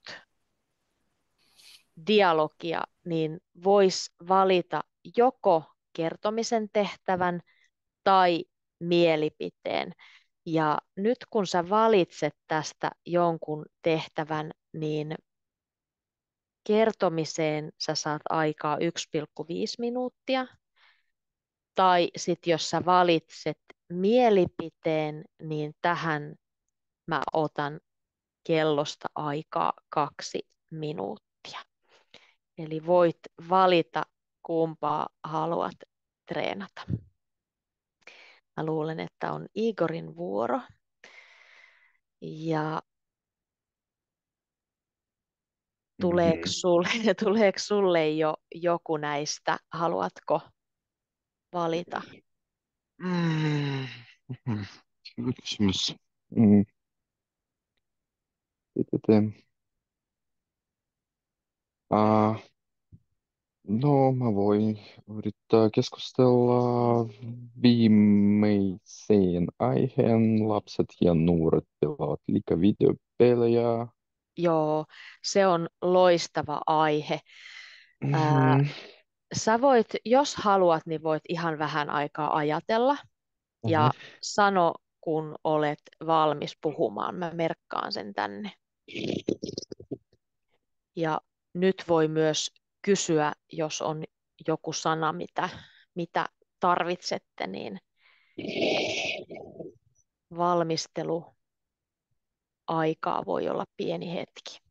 dialogia, niin voisi valita joko kertomisen tehtävän tai mielipiteen. Ja nyt kun sä valitset tästä jonkun tehtävän, niin kertomiseen sä saat aikaa 1,5 minuuttia. Tai sitten jos sä valitset mielipiteen, niin tähän mä otan kellosta aikaa kaksi minuuttia. Eli voit valita, kumpaa haluat treenata. Mä luulen, että on Igorin vuoro. Ja tuleeko Mhm. sulle, tuleeko sulle jo joku näistä? Haluatko valita? Mm. Hyvä kysymys. Mm. Sitten, uh, no, mä voin yrittää keskustella viimeiseen aiheen. Lapset ja nuoret pelaavat liikaa videopelejä. Joo, se on loistava aihe. Ää, Mhm. Sä voit, jos haluat, niin voit ihan vähän aikaa ajatella ja Mhm. sano, kun olet valmis puhumaan. Mä merkkaan sen tänne. Ja nyt voi myös kysyä, jos on joku sana, mitä, mitä tarvitsette, niin valmistelu aikaa voi olla pieni hetki.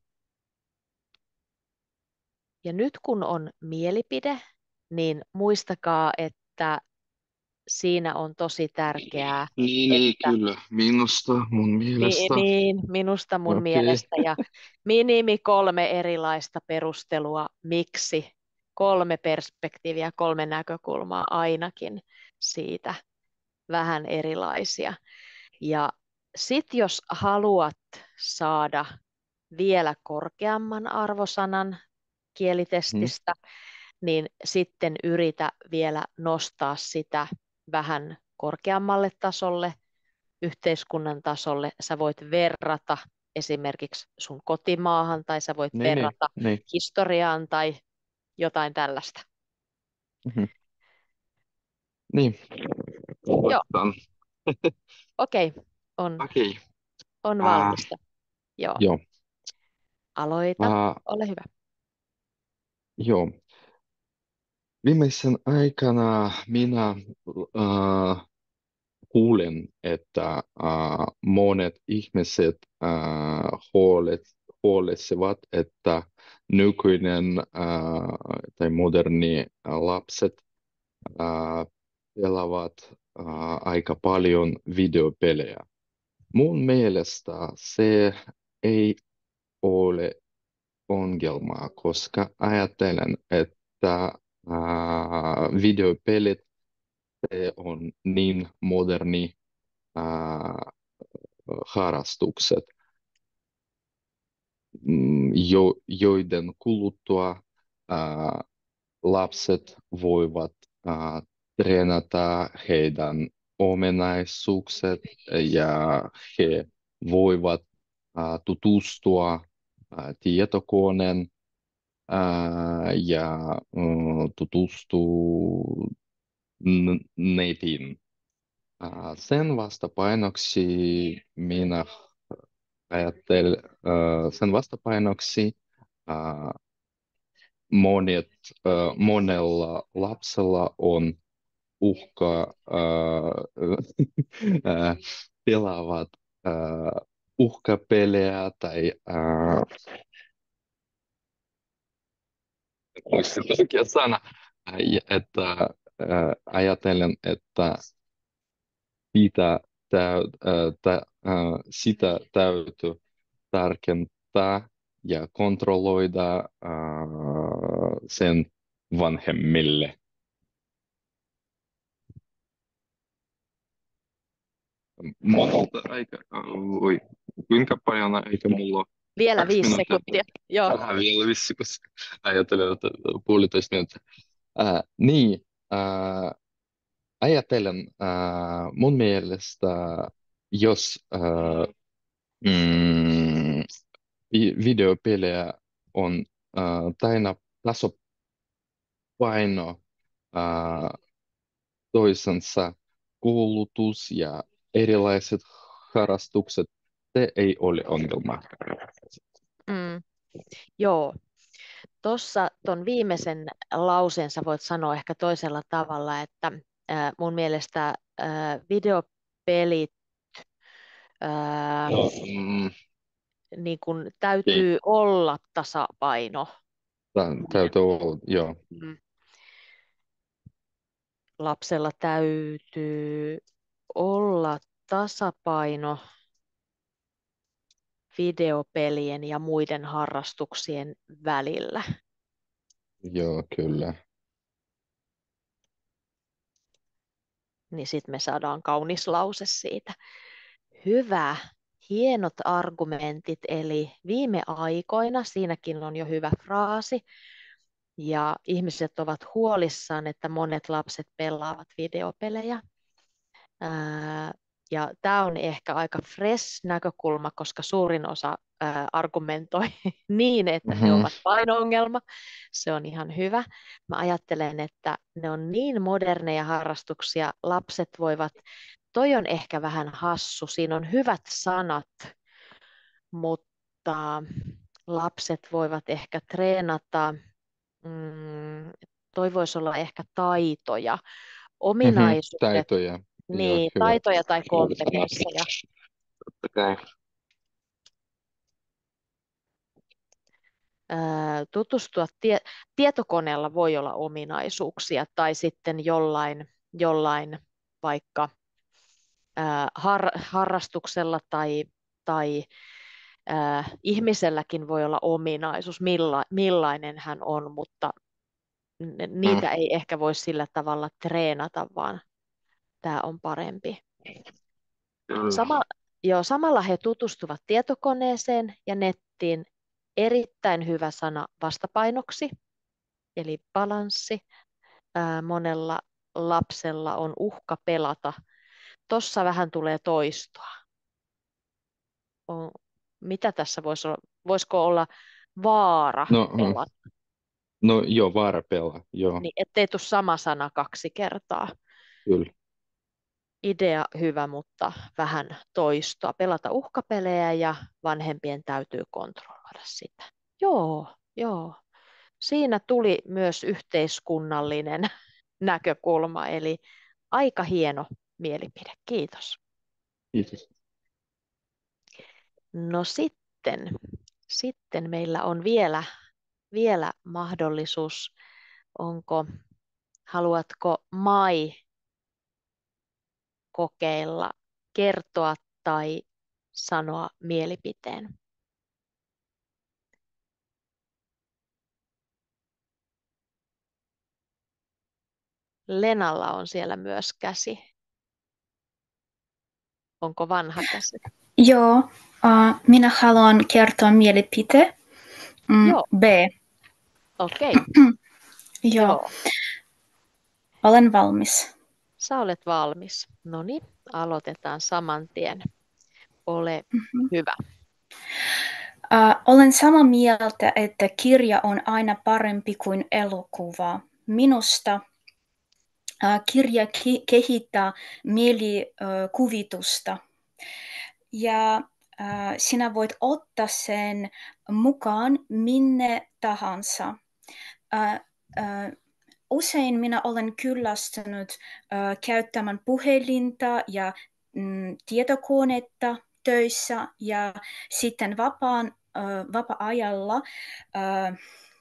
Ja nyt kun on mielipide, niin muistakaa, että siinä on tosi tärkeää, Niin, niin, että kyllä. Minusta, mun Niin, mielestä. niin, minusta mun Okei. mielestä ja minimi kolme erilaista perustelua, miksi kolme perspektiiviä, kolme näkökulmaa ainakin siitä vähän erilaisia. Ja sitten jos haluat saada vielä korkeamman arvosanan kielitestistä, niin sitten yritä vielä nostaa sitä vähän korkeammalle tasolle, yhteiskunnan tasolle. Sä voit verrata esimerkiksi sun kotimaahan tai sä voit Niin, niin, verrata niin. historiaan tai jotain tällaista. Mhm. Niin, Joo, okei, on, Okei. on Äh, valmista. Joo, joo. aloita, Äh, ole hyvä. Joo. Viimeisen aikana minä äh, kuulen, että äh, monet ihmiset äh, huolet, huolesivat, että nykyinen äh, tai moderni lapset äh, pelaavat äh, aika paljon videopelejä. Mun mielestä se ei ole ongelmaa, koska ajattelen, että äh, videopelit se on niin moderni äh, harrastukset, mm, jo, joiden kuluttua lapset voivat treenata heidän ominaisuukset ja he voivat tutustua tietokoneen ja tutustua netin. Sen vastapainoksi minä ajattelen, äh, sen vastapainoksi monet, monella lapsella on uhka pelaavat uhkapelejä tai muista oikea sana, että ajatellen, että sitä, täy, tä, sitä täytyy tarkentaa ja kontrolloida sen vanhemmille. Monelta aika, oi, kuinka paljon aika mulla? Vielä viisi minuuttia. sekuntia. Joo. Ah, vielä viisi, koska ajattelen, että puolitoista minuuttia. Äh, niin, äh, ajattelen äh, mun mielestä, jos äh, mm, videopelejä on äh, taina tasapaino äh, toisensa koulutus ja erilaiset harrastukset, se ei ole ongelma. Mm. Joo, Tuossa tuon viimeisen lauseensa voit sanoa ehkä toisella tavalla, että äh, mun mielestä äh, videopelit äh, no, mm, niin kun täytyy ei. olla tasapaino. Täytyy olla, joo. Mm. Lapsella täytyy olla tasapaino videopelien ja muiden harrastuksien välillä. Joo, kyllä. Niin sitten me saadaan kaunis lause siitä. Hyvä, hienot argumentit, eli viime aikoina, siinäkin on jo hyvä fraasi, ja ihmiset ovat huolissaan, että monet lapset pelaavat videopelejä. Ja tämä on ehkä aika fresh näkökulma, koska suurin osa ää, argumentoi niin, että mm-hmm. ne ovat paino-ongelma. Se on ihan hyvä. Mä ajattelen, että ne on niin moderneja harrastuksia, lapset voivat, toi on ehkä vähän hassu, siinä on hyvät sanat, mutta lapset voivat ehkä treenata, mm, toi voisi olla ehkä taitoja, mm-hmm. ominaisuudet. Mm-hmm, taitoja. Niin, Joo, taitoja tai kompetensseja. Totta kai. tutustua tie, tietokoneella voi olla ominaisuuksia tai sitten jollain, jollain vaikka har, harrastuksella tai, tai ää, ihmiselläkin voi olla ominaisuus, milla, millainen hän on, mutta niitä mm. ei ehkä voi sillä tavalla treenata, vaan tämä on parempi. Sama, joo, samalla he tutustuvat tietokoneeseen ja nettiin. Erittäin hyvä sana vastapainoksi, eli balanssi. Ää, monella lapsella on uhka pelata. Tuossa vähän tulee toistoa. On, mitä tässä voisi olla? Voisiko olla vaara no, pelata? No joo, vaara pelaa, joo. Niin, ettei tule sama sana kaksi kertaa. Kyllä idea hyvä, mutta vähän toistoa. Pelata uhkapelejä ja vanhempien täytyy kontrolloida sitä. Joo, joo. Siinä tuli myös yhteiskunnallinen näkökulma, eli aika hieno mielipide. Kiitos. Kiitos. No sitten, sitten meillä on vielä, vielä mahdollisuus. Onko, haluatko Mai kokeilla kertoa tai sanoa mielipiteen? Lenalla on siellä myös käsi. Onko vanha käsi? Joo, uh, minä haluan kertoa mielipite. Mm, Joo. B. Okei, Joo, joo. olen valmis. Sä olet valmis. No niin, aloitetaan saman tien. Ole Mhm. hyvä. Uh, olen samaa mieltä, että kirja on aina parempi kuin elokuva. Minusta uh, kirja ki- kehittää mielikuvitusta. Ja uh, sinä voit ottaa sen mukaan minne tahansa. Uh, uh, usein minä olen kyllästynyt uh, käyttämään puhelinta ja mm, tietokonetta töissä ja sitten vapaan, uh, vapaa-ajalla uh,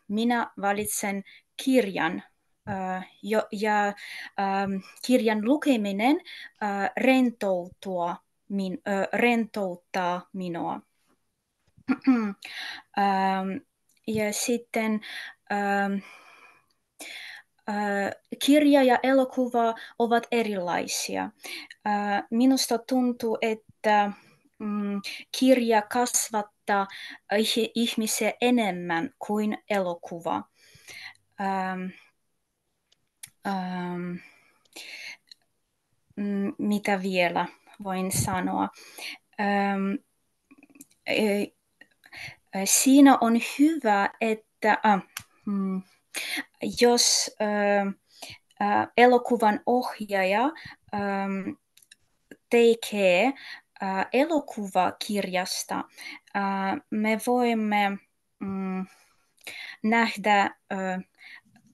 minä valitsen kirjan uh, jo, ja um, kirjan lukeminen uh, rentoutua, min, uh, rentouttaa minua. um, ja sitten uh, kirja ja elokuva ovat erilaisia. Minusta tuntuu, että mm, kirja kasvattaa ih- ihmisiä enemmän kuin elokuva. Mm, mitä vielä voin sanoa? Um, eh, siinä on hyvä, että ah, mm, jos äh, äh, elokuvan ohjaaja ähm, tekee äh, elokuvakirjasta, äh, me voimme mm, nähdä äh,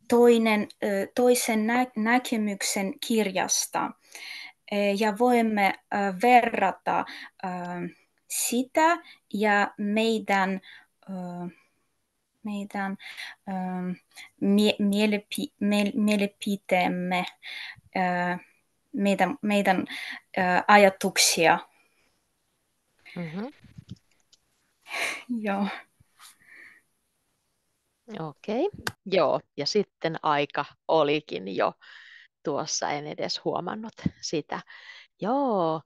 toinen, äh, toisen nä- näkemyksen kirjasta. Eh, ja voimme äh, verrata äh, sitä ja meidän, äh, meidän äh, mie- mielipi- mie- mielipiteemme, äh, meidän, meidän äh, ajatuksia. Mhm. Joo. Okei, joo. Ja sitten aika olikin jo tuossa, en edes huomannut sitä. Joo,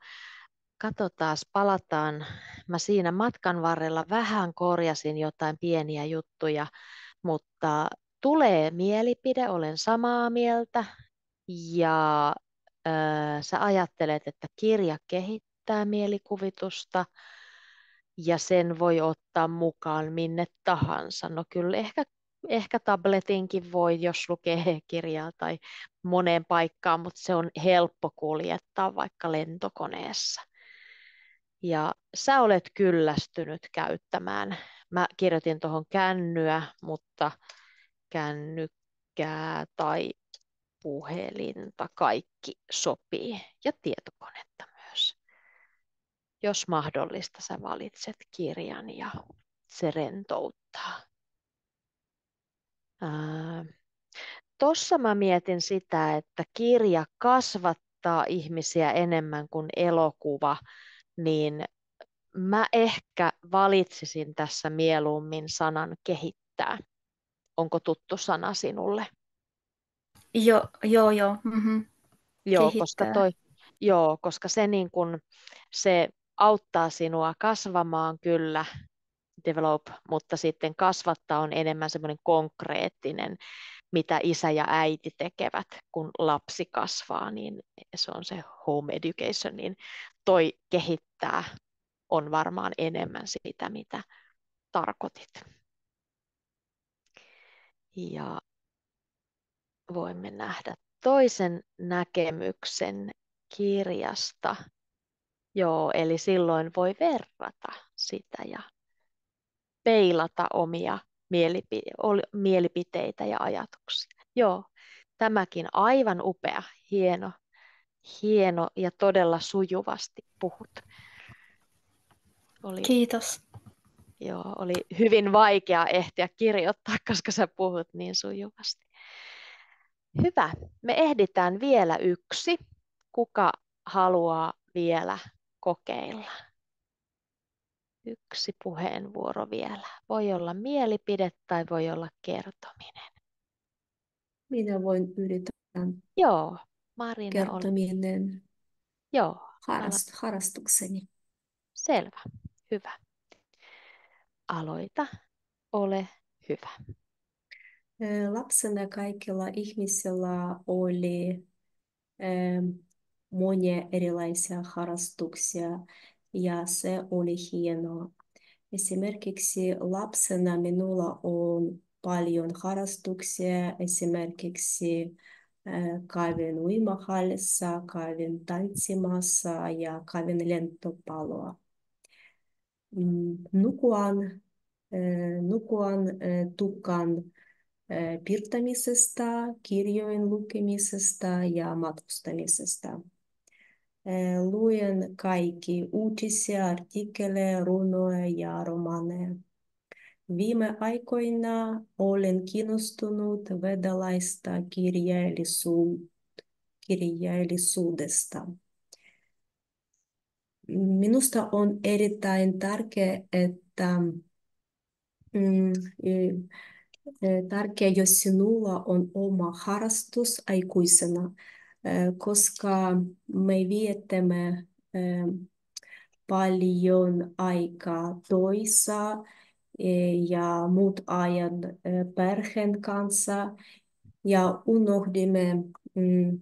katsotaan, palataan. Mä siinä matkan varrella vähän korjasin jotain pieniä juttuja, mutta tulee mielipide, olen samaa mieltä. Ja äh, sä ajattelet, että kirja kehittää mielikuvitusta ja sen voi ottaa mukaan minne tahansa. No kyllä ehkä, ehkä tabletinkin voi, jos lukee kirjaa tai moneen paikkaan, mutta se on helppo kuljettaa vaikka lentokoneessa. Ja sä olet kyllästynyt käyttämään. Mä kirjoitin tuohon kännyä, mutta kännykkää tai puhelinta, kaikki sopii. Ja tietokonetta myös. Jos mahdollista, sä valitset kirjan ja se rentouttaa. Tuossa mä mietin sitä, että kirja kasvattaa ihmisiä enemmän kuin elokuva, niin mä ehkä valitsisin tässä mieluummin sanan kehittää. Onko tuttu sana sinulle? Joo, joo, joo. Mm-hmm. Joo, koska, Kehittää. toi, joo, koska se, niin kun, se auttaa sinua kasvamaan kyllä, develop, mutta sitten kasvattaa on enemmän semmoinen konkreettinen, mitä isä ja äiti tekevät, kun lapsi kasvaa, niin se on se home education, niin toi kehittää on varmaan enemmän sitä, mitä tarkoitit. Ja voimme nähdä toisen näkemyksen kirjasta. Joo, eli silloin voi verrata sitä ja peilata omia mielipiteitä ja ajatuksia. Joo, tämäkin aivan upea, hieno, hieno ja todella sujuvasti puhut. Oli, Kiitos. Joo, oli hyvin vaikea ehtiä kirjoittaa, koska sä puhut niin sujuvasti. Hyvä. Me ehditään vielä yksi. Kuka haluaa vielä kokeilla? Yksi puheenvuoro vielä. Voi olla mielipide tai voi olla kertominen. Minä voin yrittää. Joo, Marina Kertominen. Oli... Joo. Harast, harrastukseni. Selvä. Hyvä. Aloita. Ole hyvä. Lapsena kaikilla ihmisillä oli monia erilaisia harrastuksia ja se oli hienoa. Esimerkiksi lapsena minulla on paljon harrastuksia, esimerkiksi kävin uimahallissa, kävin tantsimassa ja kävin lentopalloa. Nukuan, nukuan tukan piirtämisestä, kirjojen lukemisesta ja matkustamisesta. Luen kaikki uutisia, artikkeleja, runoja ja romaneja. Viime aikoina olen kiinnostunut vedalaista kirjallisuudesta. Minusta on erittäin tärkeää, että mm, tärkeää, jos sinulla on oma harrastus aikuisena, koska me vietämme paljon aikaa toissa ja muut ajan perheen kanssa ja unohdimme, mm,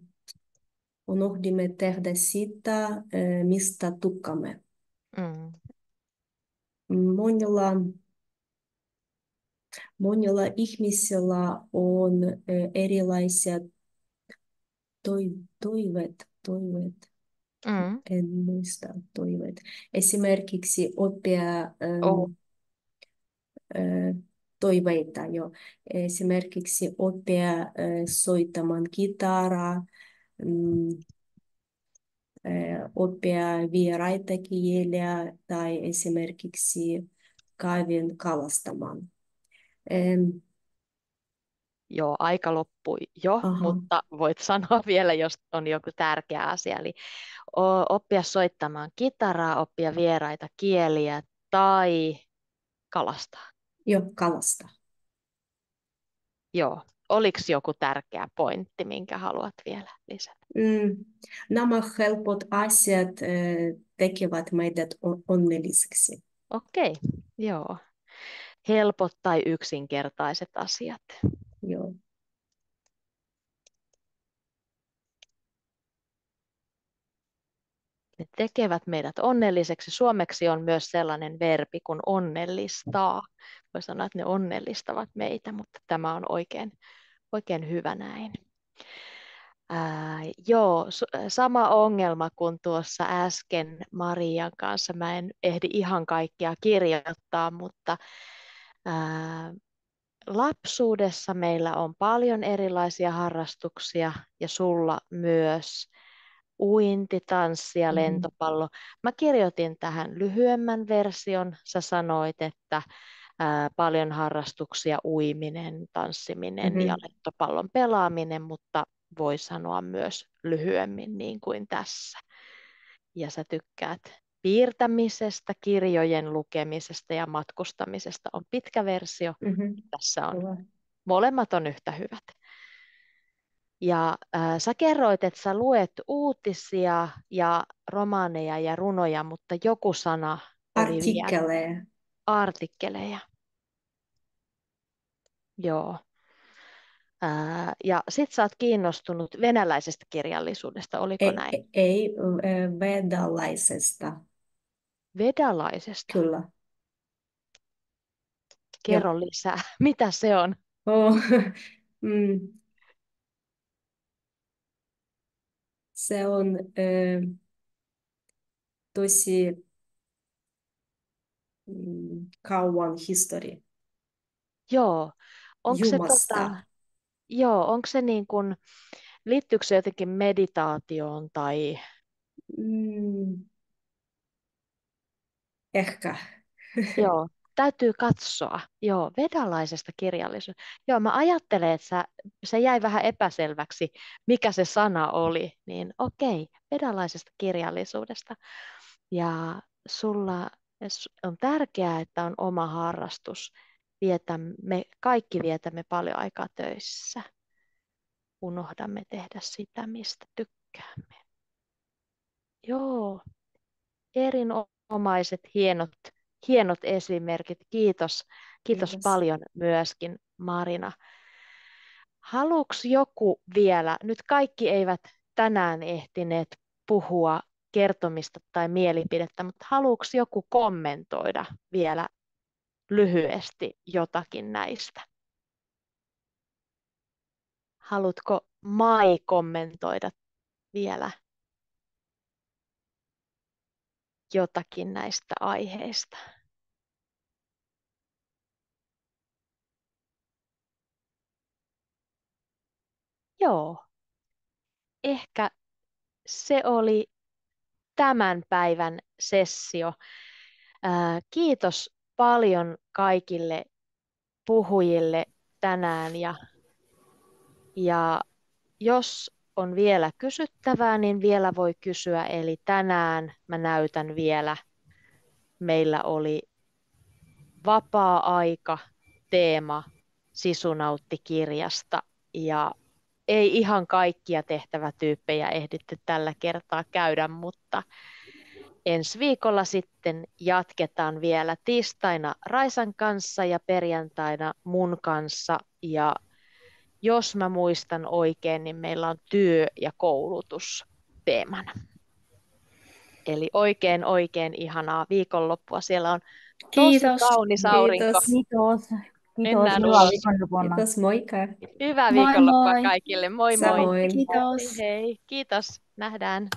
unohdimme tehdä sitä, mistä tukkamme. Mm. Monilla, monilla ihmisillä on erilaisia toi, toiveet, toiveet. Mm. En muista toiveet. Esimerkiksi oppia oh toiveita jo. Esimerkiksi oppia soittamaan kitaraa, mm, oppia vieraita kieliä tai esimerkiksi kävin kalastamaan. Joo, aika loppui jo, Aha. mutta voit sanoa vielä, jos on joku tärkeä asia. Eli oppia soittamaan kitaraa, oppia vieraita kieliä tai kalastaa. Joo, kalasta. Joo. Oliko joku tärkeä pointti, minkä haluat vielä lisätä? Mm, nämä helpot asiat tekevät meidät onnelliseksi. Okei, okay. joo. Helpot tai yksinkertaiset asiat. Joo. Ne tekevät meidät onnelliseksi. Suomeksi on myös sellainen verbi kuin onnellistaa. Voi sanoa, että ne onnellistavat meitä, mutta tämä on oikein, oikein hyvä näin. Ää, joo, sama ongelma kuin tuossa äsken Marian kanssa. Mä en ehdi ihan kaikkia kirjoittaa, mutta ää, lapsuudessa meillä on paljon erilaisia harrastuksia ja sulla myös uinti, tanssi ja mm-hmm. lentopallo. Mä kirjoitin tähän lyhyemmän version. Sä sanoit, että ää, paljon harrastuksia, uiminen, tanssiminen mm-hmm. ja lentopallon pelaaminen, mutta voi sanoa myös lyhyemmin niin kuin tässä. Ja sä tykkäät piirtämisestä, kirjojen lukemisesta ja matkustamisesta on pitkä versio. Mm-hmm. Tässä on, Hyvä. molemmat on yhtä hyvät. Ja äh, sä kerroit, että sä luet uutisia ja romaaneja ja runoja, mutta joku sana Artikkeleja. Artikkeleja. Joo. Ja sit sä oot kiinnostunut venäläisestä kirjallisuudesta, oliko ei, näin? Ei, vedalaisesta. Vedalaisesta? Kyllä. Kerro Joo. lisää. Mitä se on? Oh. mm. Se on ö, tosi mm, kauan historia. Joo. Onko se, tota, joo, onko se niin kuin, liittyykö se jotenkin meditaatioon tai... Mm. Ehkä. Joo, täytyy katsoa. Joo, vedalaisesta kirjallisuudesta. Joo, mä ajattelen, että sä, se jäi vähän epäselväksi, mikä se sana oli. Niin okei, vedalaisesta kirjallisuudesta. Ja sulla on tärkeää, että on oma harrastus. Vietämme, kaikki vietämme paljon aikaa töissä. Unohdamme tehdä sitä, mistä tykkäämme. Joo, erinomaiset, hienot, hienot esimerkit. Kiitos, kiitos, kiitos paljon myöskin Marina. Haluuks joku vielä, nyt kaikki eivät tänään ehtineet puhua kertomista tai mielipidettä, mutta haluuks joku kommentoida vielä lyhyesti jotakin näistä? Haluatko Mai kommentoida vielä jotakin näistä aiheista? Joo. Ehkä se oli tämän päivän sessio. Kiitos paljon kaikille puhujille tänään ja, ja jos on vielä kysyttävää, niin vielä voi kysyä. Eli tänään mä näytän vielä, meillä oli vapaa-aika teema Sisunautti-kirjasta. Ja ei ihan kaikkia tehtävätyyppejä ehditty tällä kertaa käydä, mutta ensi viikolla sitten jatketaan vielä tiistaina Raisan kanssa ja perjantaina mun kanssa. Ja jos mä muistan oikein, niin meillä on työ ja koulutus teemana. Eli oikein, oikein ihanaa viikonloppua. Siellä on tosi Kiitos. kaunis aurinko. Kiitos. Kiitos. Hyvää viikonloppua. Kiitos, moikka. Hyvää viikonloppua moi moi. kaikille. Moi moi. moi. Kiitos. Hei, hei. Kiitos. Nähdään.